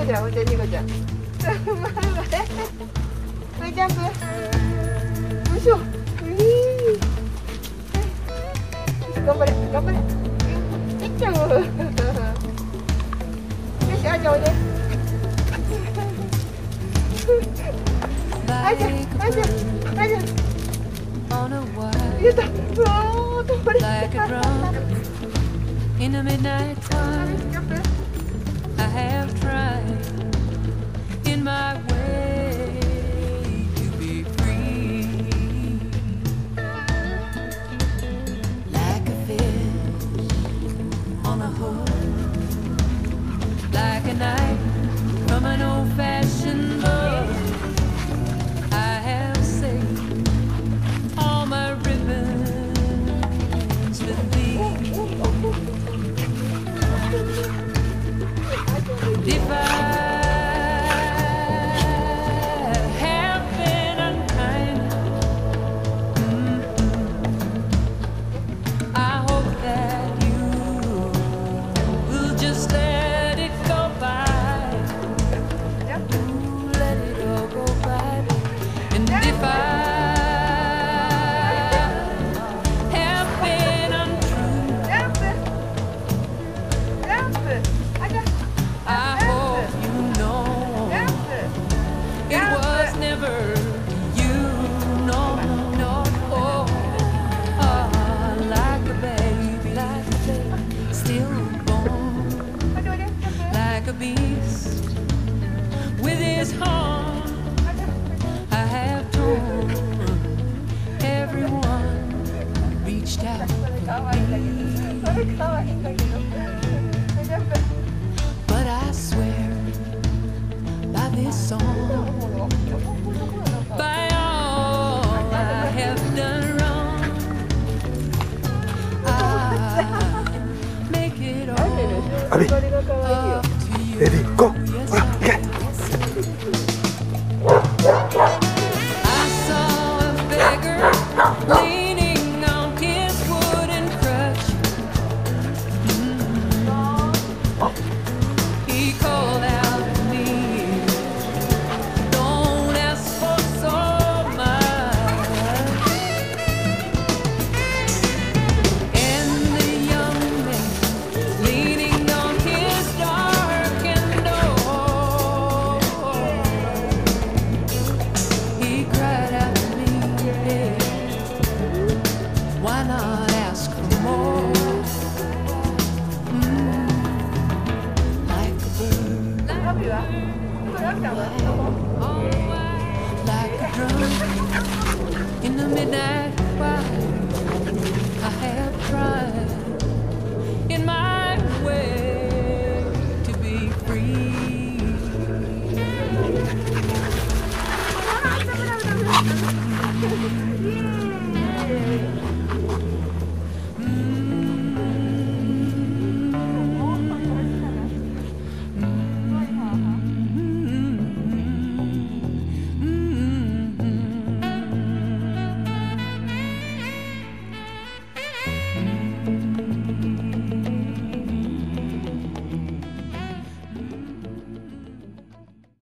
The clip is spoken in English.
コちゃん、おい、ちゃん。頑張れ。よいしょ。頑張れ、頑張れ。いっちゃう。よし、あーちゃん、おいで。あーちゃん、あーちゃん、あーちゃん。Like a drunk in the midnight time. Like a knife from an old-fashioned I have told Everyone reached out But I swear by this song, by all I have done wrong, I make it all. Abby, Eddie, go. Like a drum